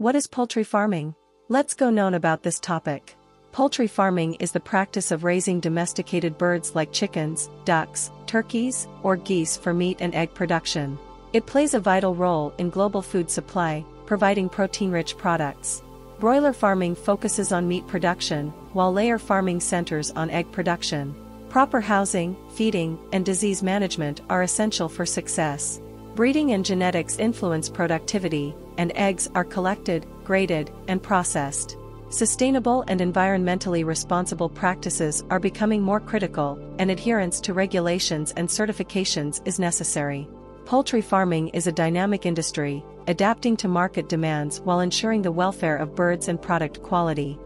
What is poultry farming? Let's go known about this topic. Poultry farming is the practice of raising domesticated birds like chickens, ducks, turkeys, or geese for meat and egg production. It plays a vital role in global food supply, providing protein-rich products. Broiler farming focuses on meat production, while layer farming centers on egg production. Proper housing, feeding, and disease management are essential for success. Breeding and genetics influence productivity, and eggs are collected, graded, and processed. Sustainable and environmentally responsible practices are becoming more critical, and adherence to regulations and certifications is necessary. Poultry farming is a dynamic industry, adapting to market demands while ensuring the welfare of birds and product quality.